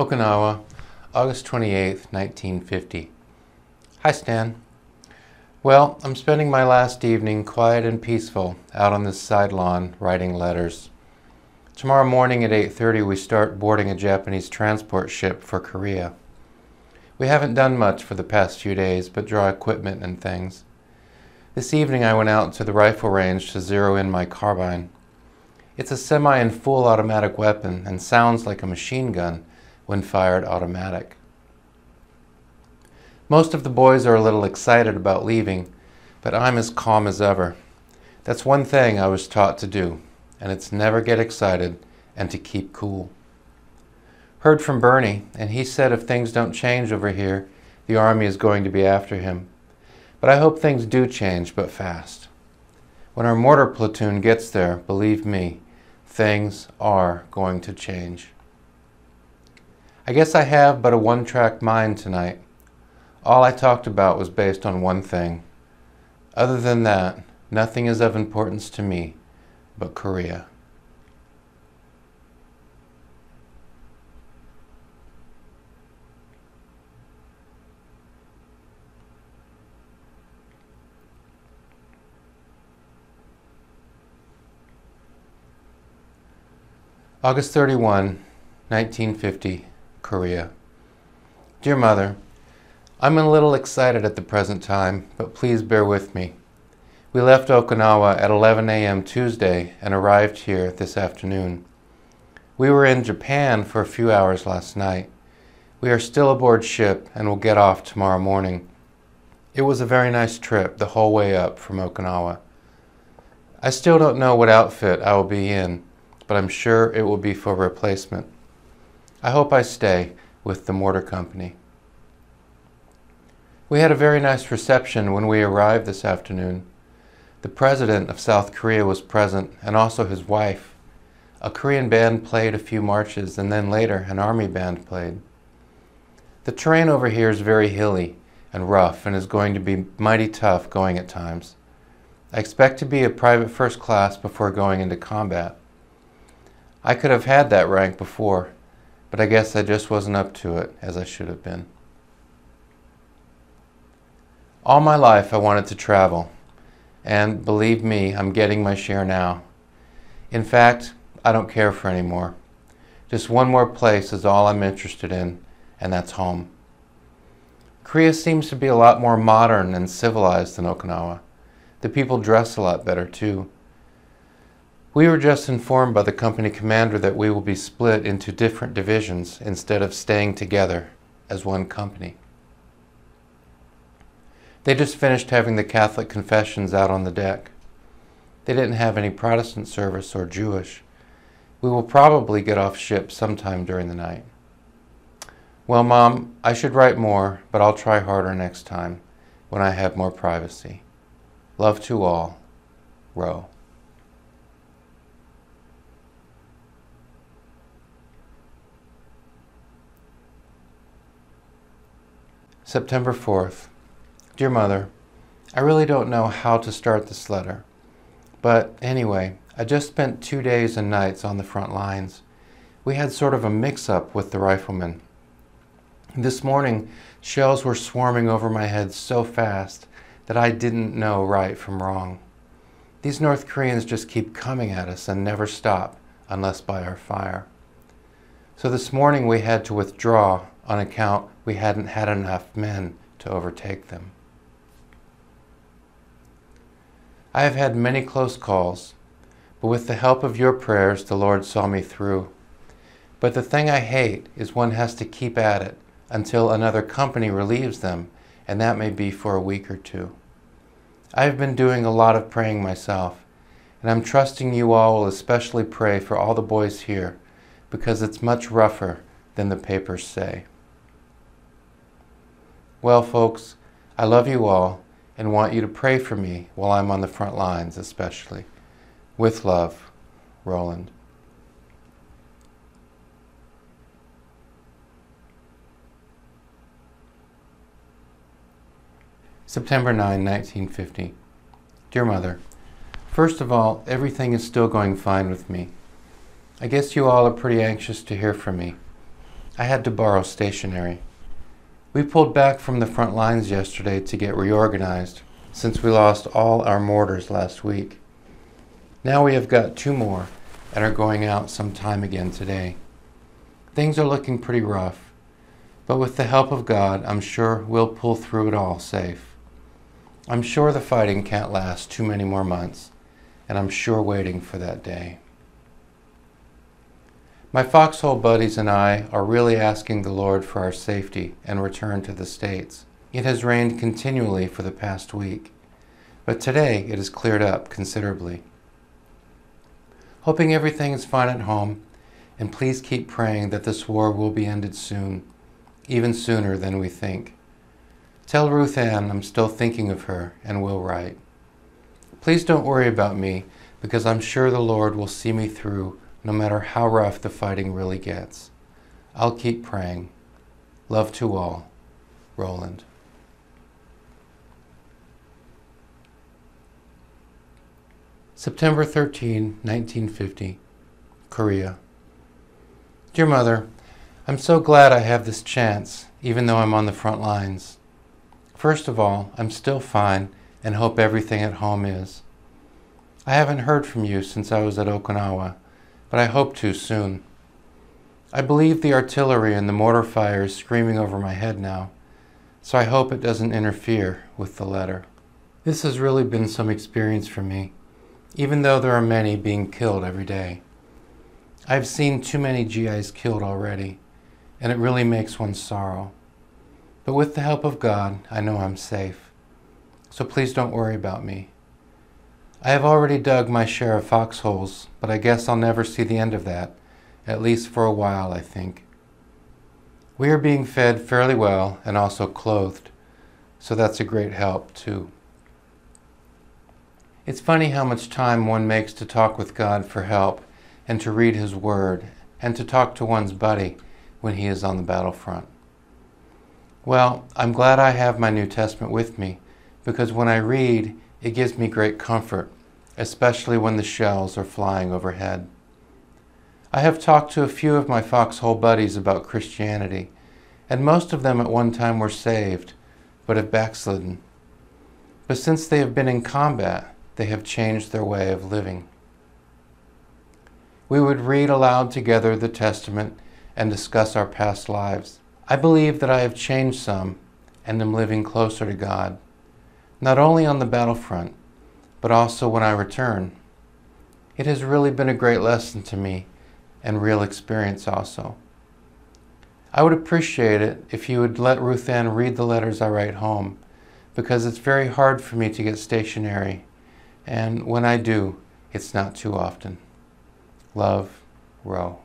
Okinawa, August 28, 1950. Hi, Stan. Well, I'm spending my last evening quiet and peaceful out on this side lawn writing letters. Tomorrow morning at 8.30 we start boarding a Japanese transport ship for Korea. We haven't done much for the past few days but draw equipment and things. This evening I went out to the rifle range to zero in my carbine. It's a semi and full automatic weapon and sounds like a machine gun when fired automatic. Most of the boys are a little excited about leaving, but I'm as calm as ever. That's one thing I was taught to do, and it's never get excited and to keep cool. Heard from Bernie, and he said if things don't change over here, the Army is going to be after him. But I hope things do change, but fast. When our mortar platoon gets there, believe me, things are going to change. I guess I have but a one-track mind tonight. All I talked about was based on one thing. Other than that, nothing is of importance to me but Korea. August 31, 1950, Korea. Dear Mother, I'm a little excited at the present time, but please bear with me. We left Okinawa at 11 a.m. Tuesday and arrived here this afternoon. We were in Japan for a few hours last night. We are still aboard ship and will get off tomorrow morning. It was a very nice trip the whole way up from Okinawa. I still don't know what outfit I will be in, but I'm sure it will be for replacement. I hope I stay with the mortar company. We had a very nice reception when we arrived this afternoon. The president of South Korea was present and also his wife. A Korean band played a few marches and then later an army band played. The terrain over here is very hilly and rough and is going to be mighty tough going at times. I expect to be a private first class before going into combat. I could have had that rank before, but I guess I just wasn't up to it as I should have been. All my life I wanted to travel, and believe me, I'm getting my share now. In fact, I don't care for any more. Just one more place is all I'm interested in, and that's home. Korea seems to be a lot more modern and civilized than Okinawa. The people dress a lot better too. We were just informed by the company commander that we will be split into different divisions instead of staying together as one company. They just finished having the Catholic confessions out on the deck. They didn't have any Protestant service or Jewish. We will probably get off ship sometime during the night. Well, Mom, I should write more, but I'll try harder next time when I have more privacy. Love to all. Ro. September 4th. Dear Mother, I really don't know how to start this letter. But anyway, I just spent two days and nights on the front lines. We had sort of a mix-up with the riflemen. This morning, shells were swarming over my head so fast that I didn't know right from wrong. These North Koreans just keep coming at us and never stop unless by our fire. So this morning we had to withdraw on account we hadn't had enough men to overtake them. I have had many close calls, but with the help of your prayers, the Lord saw me through. But the thing I hate is one has to keep at it until another company relieves them, and that may be for a week or two. I have been doing a lot of praying myself, and I'm trusting you all will especially pray for all the boys here, because it's much rougher than the papers say. Well, folks, I love you all and want you to pray for me while I'm on the front lines, especially. With love, Roland. September 9, 1950. Dear Mother, First of all, everything is still going fine with me. I guess you all are pretty anxious to hear from me. I had to borrow stationery. We pulled back from the front lines yesterday to get reorganized since we lost all our mortars last week. Now we have got two more and are going out some time again today. Things are looking pretty rough, but with the help of God, I'm sure we'll pull through it all safe. I'm sure the fighting can't last too many more months, and I'm sure waiting for that day. My foxhole buddies and I are really asking the Lord for our safety and return to the States. It has rained continually for the past week, but today it has cleared up considerably. Hoping everything is fine at home, and please keep praying that this war will be ended soon, even sooner than we think. Tell Ruth Ann I'm still thinking of her and will write. Please don't worry about me because I'm sure the Lord will see me through no matter how rough the fighting really gets. I'll keep praying. Love to all. Roland. September 13, 1950, Korea. Dear Mother, I'm so glad I have this chance, even though I'm on the front lines. First of all, I'm still fine and hope everything at home is. I haven't heard from you since I was at Okinawa but I hope to soon. I believe the artillery and the mortar fire is screaming over my head now, so I hope it doesn't interfere with the letter. This has really been some experience for me, even though there are many being killed every day. I've seen too many GIs killed already, and it really makes one sorrow. But with the help of God, I know I'm safe. So please don't worry about me. I have already dug my share of foxholes, but I guess I'll never see the end of that, at least for a while, I think. We are being fed fairly well and also clothed, so that's a great help, too. It's funny how much time one makes to talk with God for help and to read His Word and to talk to one's buddy when he is on the battlefront. Well, I'm glad I have my New Testament with me because when I read, it gives me great comfort, especially when the shells are flying overhead. I have talked to a few of my foxhole buddies about Christianity, and most of them at one time were saved, but have backslidden. But since they have been in combat, they have changed their way of living. We would read aloud together the Testament and discuss our past lives. I believe that I have changed some and am living closer to God not only on the battlefront, but also when I return. It has really been a great lesson to me and real experience also. I would appreciate it if you would let Ruth Ann read the letters I write home because it's very hard for me to get stationery, and when I do, it's not too often. Love, Ro.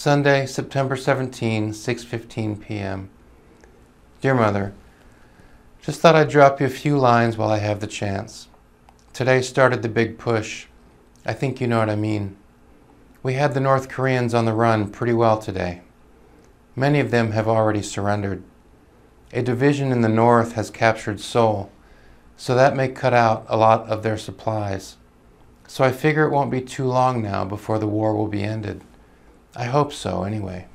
Sunday, September 17, 6:15 p.m. Dear Mother, just thought I'd drop you a few lines while I have the chance. Today started the big push. I think you know what I mean. We had the North Koreans on the run pretty well today. Many of them have already surrendered. A division in the north has captured Seoul, so that may cut out a lot of their supplies. So I figure it won't be too long now before the war will be ended. I hope so, anyway.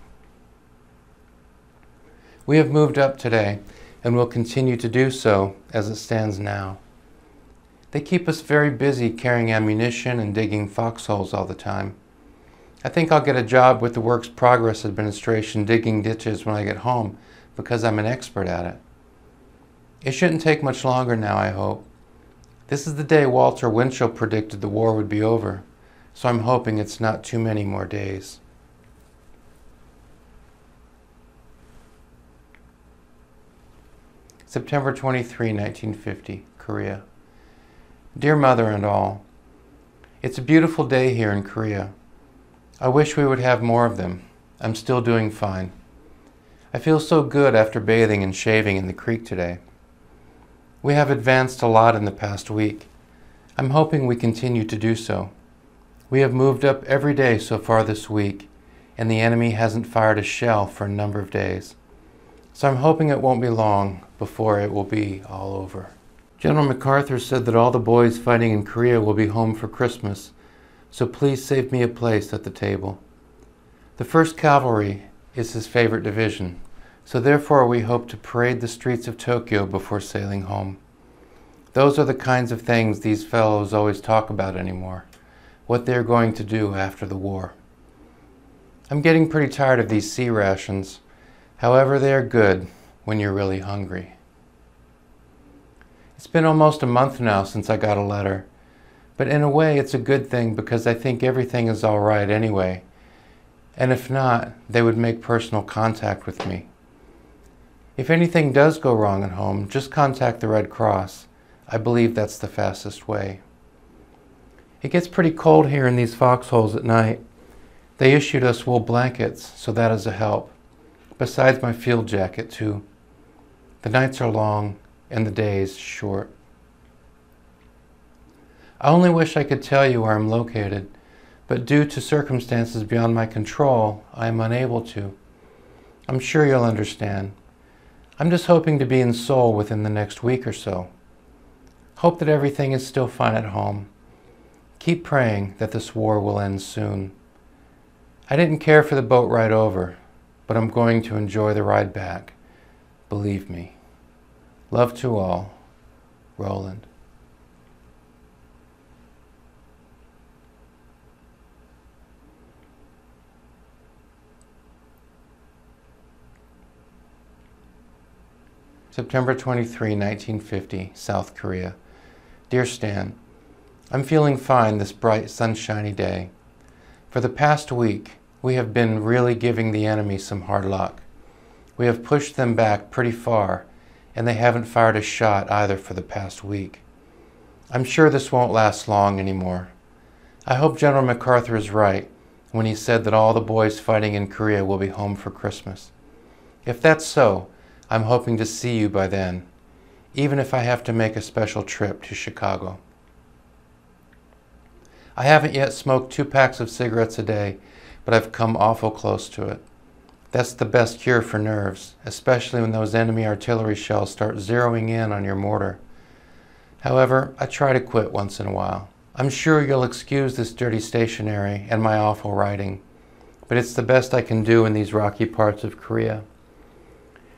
We have moved up today and will continue to do so as it stands now. They keep us very busy carrying ammunition and digging foxholes all the time. I think I'll get a job with the Works Progress Administration digging ditches when I get home because I'm an expert at it. It shouldn't take much longer now, I hope. This is the day Walter Winchell predicted the war would be over, so I'm hoping it's not too many more days. September 23, 1950, Korea. Dear Mother and all, it's a beautiful day here in Korea. I wish we would have more of them. I'm still doing fine. I feel so good after bathing and shaving in the creek today. We have advanced a lot in the past week. I'm hoping we continue to do so. We have moved up every day so far this week, and the enemy hasn't fired a shell for a number of days. So I'm hoping it won't be long before it will be all over. General MacArthur said that all the boys fighting in Korea will be home for Christmas, so please save me a place at the table. The 1st Cavalry is his favorite division, so therefore we hope to parade the streets of Tokyo before sailing home. Those are the kinds of things these fellows always talk about anymore, what they're going to do after the war. I'm getting pretty tired of these C rations. However, they are good when you're really hungry. It's been almost a month now since I got a letter, but in a way it's a good thing because I think everything is all right anyway. And if not, they would make personal contact with me. If anything does go wrong at home, just contact the Red Cross. I believe that's the fastest way. It gets pretty cold here in these foxholes at night. They issued us wool blankets, so that is a help, besides my field jacket too. The nights are long, and the days short. I only wish I could tell you where I'm located, but due to circumstances beyond my control, I am unable to. I'm sure you'll understand. I'm just hoping to be in Seoul within the next week or so. Hope that everything is still fine at home. Keep praying that this war will end soon. I didn't care for the boat ride over, but I'm going to enjoy the ride back. Believe me. Love to all. Roland. September 23, 1950, South Korea. Dear Stan, I'm feeling fine this bright, sunshiny day. For the past week, we have been really giving the enemy some hard luck. We have pushed them back pretty far and they haven't fired a shot either for the past week. I'm sure this won't last long anymore. I hope General MacArthur is right when he said that all the boys fighting in Korea will be home for Christmas. If that's so, I'm hoping to see you by then, even if I have to make a special trip to Chicago. I haven't yet smoked two packs of cigarettes a day, but I've come awful close to it. That's the best cure for nerves, especially when those enemy artillery shells start zeroing in on your mortar. However, I try to quit once in a while. I'm sure you'll excuse this dirty stationery and my awful writing, but it's the best I can do in these rocky parts of Korea.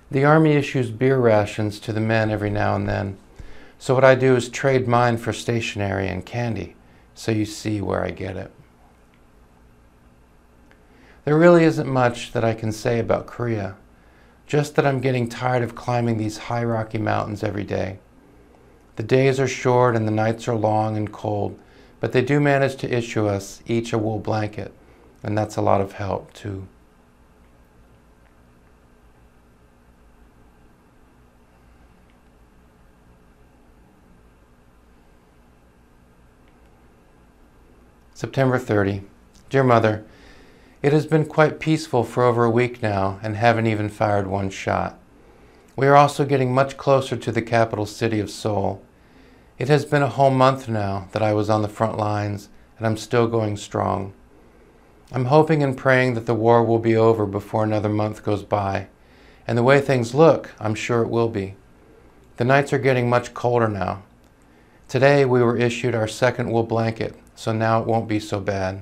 The Army issues beer rations to the men every now and then, so what I do is trade mine for stationery and candy, so you see where I get it. There really isn't much that I can say about Korea, just that I'm getting tired of climbing these high rocky mountains every day. The days are short and the nights are long and cold, but they do manage to issue us each a wool blanket, and that's a lot of help too. September 30. Dear Mother, it has been quite peaceful for over a week now and haven't even fired one shot. We are also getting much closer to the capital city of Seoul. It has been a whole month now that I was on the front lines and I'm still going strong. I'm hoping and praying that the war will be over before another month goes by. And the way things look, I'm sure it will be. The nights are getting much colder now. Today we were issued our second wool blanket, so now it won't be so bad.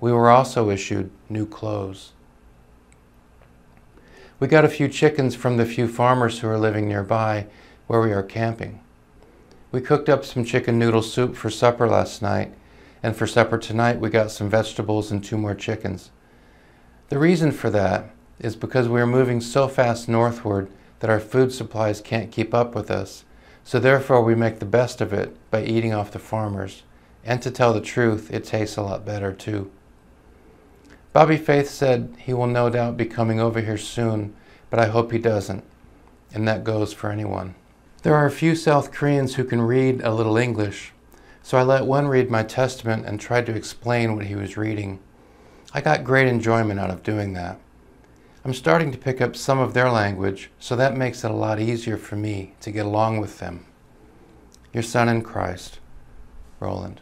We were also issued new clothes. We got a few chickens from the few farmers who are living nearby where we are camping. We cooked up some chicken noodle soup for supper last night, and for supper tonight we got some vegetables and two more chickens. The reason for that is because we are moving so fast northward that our food supplies can't keep up with us, so therefore we make the best of it by eating off the farmers. And to tell the truth, it tastes a lot better too. Bobby Faith said he will no doubt be coming over here soon, but I hope he doesn't. And that goes for anyone. There are a few South Koreans who can read a little English, so I let one read my testament and tried to explain what he was reading. I got great enjoyment out of doing that. I'm starting to pick up some of their language, so that makes it a lot easier for me to get along with them. Your son in Christ, Roland.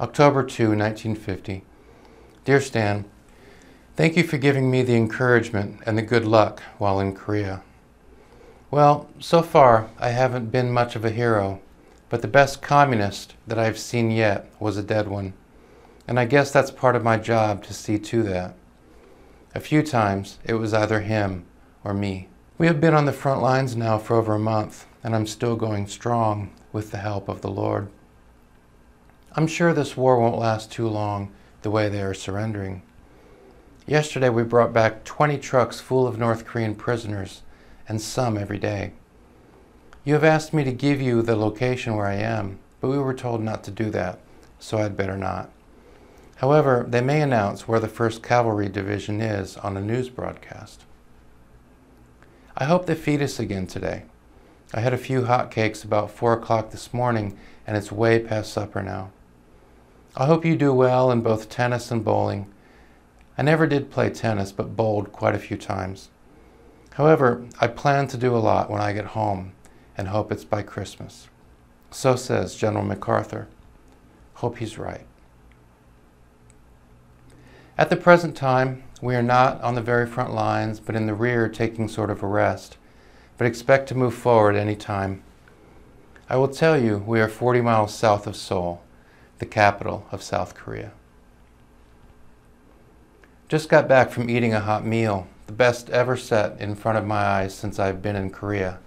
October 2, 1950. Dear Stan, thank you for giving me the encouragement and the good luck while in Korea. Well, so far I haven't been much of a hero, but the best communist that I've seen yet was a dead one. And I guess that's part of my job to see to that. A few times it was either him or me. We have been on the front lines now for over a month, and I'm still going strong with the help of the Lord. I'm sure this war won't last too long the way they are surrendering. Yesterday we brought back 20 trucks full of North Korean prisoners, and some every day. You have asked me to give you the location where I am, but we were told not to do that, so I'd better not. However, they may announce where the 1st Cavalry Division is on a news broadcast. I hope they feed us again today. I had a few hot cakes about 4 o'clock this morning, and it's way past supper now. I hope you do well in both tennis and bowling. I never did play tennis, but bowled quite a few times. However, I plan to do a lot when I get home and hope it's by Christmas. So says General MacArthur. Hope he's right. At the present time, we are not on the very front lines, but in the rear taking sort of a rest, but expect to move forward any time. I will tell you we are 40 miles south of Seoul the capital of South Korea. Just got back from eating a hot meal, the best ever set in front of my eyes since I've been in Korea.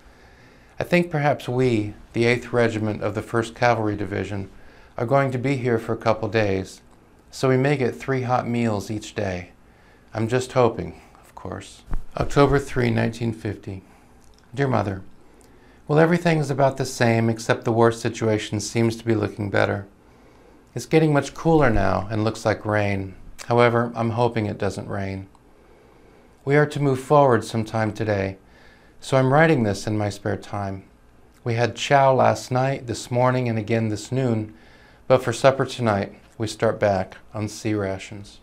I think perhaps we, the 8th Regiment of the 1st Cavalry Division, are going to be here for a couple days, so we may get three hot meals each day. I'm just hoping, of course. October 3, 1950. Dear Mother, Well, everything is about the same except the war situation seems to be looking better. It's getting much cooler now and looks like rain. However, I'm hoping it doesn't rain. We are to move forward sometime today, so I'm writing this in my spare time. We had chow last night, this morning, and again this noon, but for supper tonight, we start back on C rations.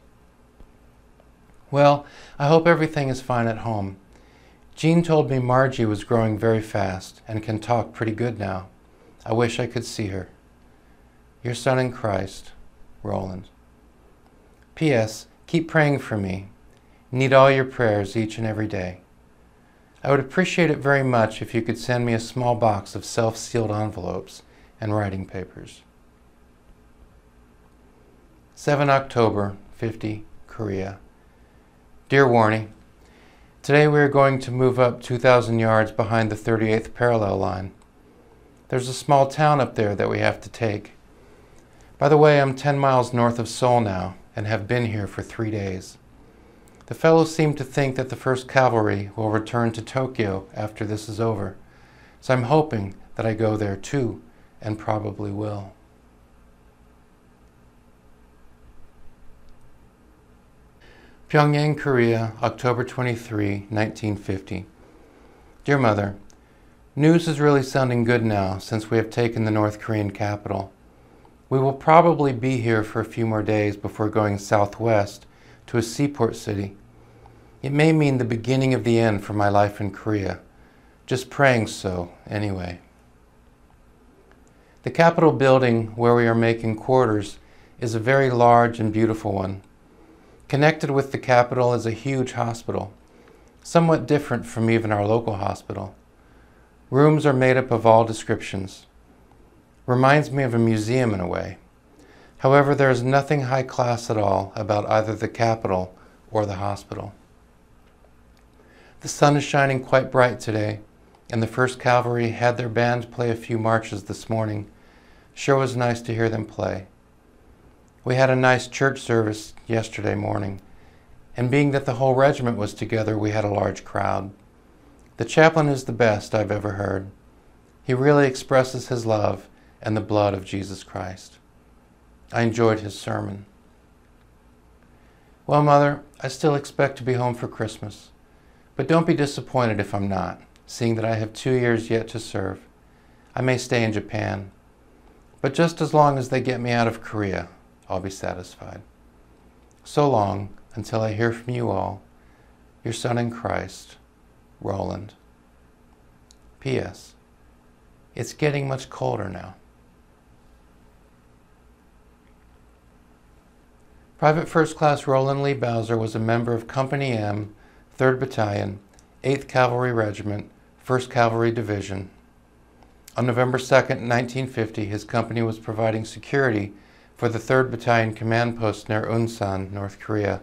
Well, I hope everything is fine at home. Jean told me Marjie was growing very fast and can talk pretty good now. I wish I could see her. Your son in Christ, Roland. P.S. Keep praying for me. Need all your prayers each and every day. I would appreciate it very much if you could send me a small box of self-sealed envelopes and writing papers. 7 October, 50, Korea. Dear Warnie, Today we are going to move up 2,000 yards behind the 38th parallel line. There's a small town up there that we have to take. By the way, I'm 10 miles north of Seoul now and have been here for three days. The fellows seem to think that the 1st Cavalry will return to Tokyo after this is over, so I'm hoping that I go there too, and probably will. Pyongyang, Korea, October 23, 1950. Dear Mother, News is really sounding good now since we have taken the North Korean capital. We will probably be here for a few more days before going southwest to a seaport city. It may mean the beginning of the end for my life in Korea. Just praying so, anyway. The Capitol building where we are making quarters is a very large and beautiful one. Connected with the Capitol is a huge hospital, somewhat different from even our local hospital. Rooms are made up of all descriptions. Reminds me of a museum in a way. However, there is nothing high class at all about either the Capitol or the hospital. The sun is shining quite bright today, and the 1st Cavalry had their band play a few marches this morning. Sure was nice to hear them play. We had a nice church service yesterday morning, and being that the whole regiment was together, we had a large crowd. The chaplain is the best I've ever heard. He really expresses his love and the blood of Jesus Christ. I enjoyed his sermon. Well, Mother, I still expect to be home for Christmas, but don't be disappointed if I'm not, seeing that I have two years yet to serve. I may stay in Japan, but just as long as they get me out of Korea, I'll be satisfied. So long until I hear from you all, your son in Christ, Roland. P.S. It's getting much colder now. Private First Class Roland Lee Bowser was a member of Company M, 3rd Battalion, 8th Cavalry Regiment, 1st Cavalry Division. On November 2, 1950, his company was providing security for the 3rd Battalion command post near Unsan, North Korea,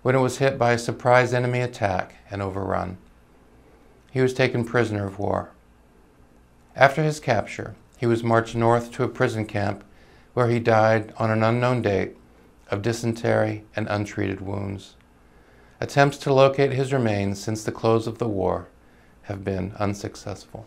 when it was hit by a surprise enemy attack and overrun. He was taken prisoner of war. After his capture, he was marched north to a prison camp where he died on an unknown date of dysentery and untreated wounds. Attempts to locate his remains since the close of the war have been unsuccessful.